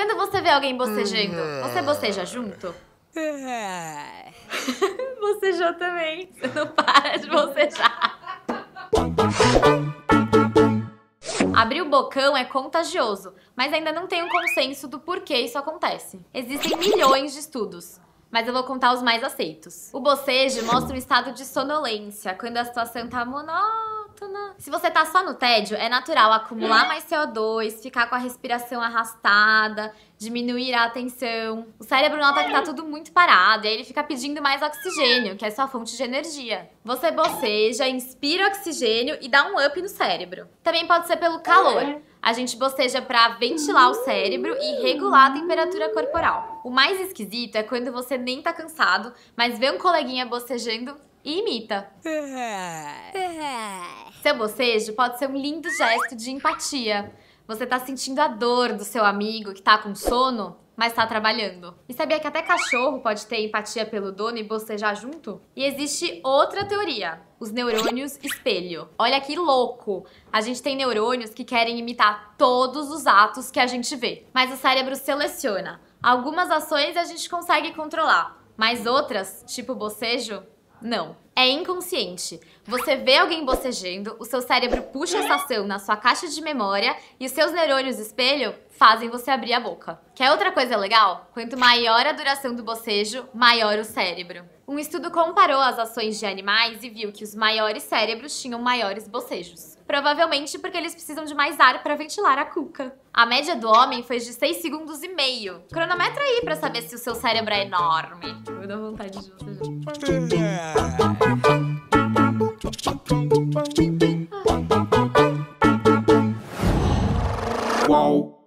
Quando você vê alguém bocejando, você boceja junto? Bocejou também. Você não para de bocejar. Abrir o bocão é contagioso, mas ainda não tem um consenso do porquê isso acontece. Existem milhões de estudos, mas eu vou contar os mais aceitos. O bocejo mostra um estado de sonolência, quando a situação tá monótona. Se você tá só no tédio, é natural acumular mais CO2, ficar com a respiração arrastada, diminuir a atenção. O cérebro nota que tá tudo muito parado, e aí ele fica pedindo mais oxigênio, que é sua fonte de energia. Você boceja, inspira oxigênio e dá um up no cérebro. Também pode ser pelo calor. A gente boceja para ventilar o cérebro e regular a temperatura corporal. O mais esquisito é quando você nem tá cansado, mas vê um coleguinha bocejando e imita. Seu bocejo pode ser um lindo gesto de empatia. Você tá sentindo a dor do seu amigo que tá com sono, mas tá trabalhando. E sabia que até cachorro pode ter empatia pelo dono e bocejar junto? E existe outra teoria, os neurônios espelho. Olha que louco! A gente tem neurônios que querem imitar todos os atos que a gente vê, mas o cérebro seleciona. Algumas ações a gente consegue controlar, mas outras, tipo bocejo, não. É inconsciente. Você vê alguém bocejando, o seu cérebro puxa essa ação na sua caixa de memória e os seus neurônios espelho fazem você abrir a boca. Quer outra coisa legal? Quanto maior a duração do bocejo, maior o cérebro. Um estudo comparou as ações de animais e viu que os maiores cérebros tinham maiores bocejos provavelmente porque eles precisam de mais ar para ventilar a cuca. A média do homem foi de 6 segundos e meio. Cronometra aí para saber se o seu cérebro é enorme. Me dá vontade de você. Uau.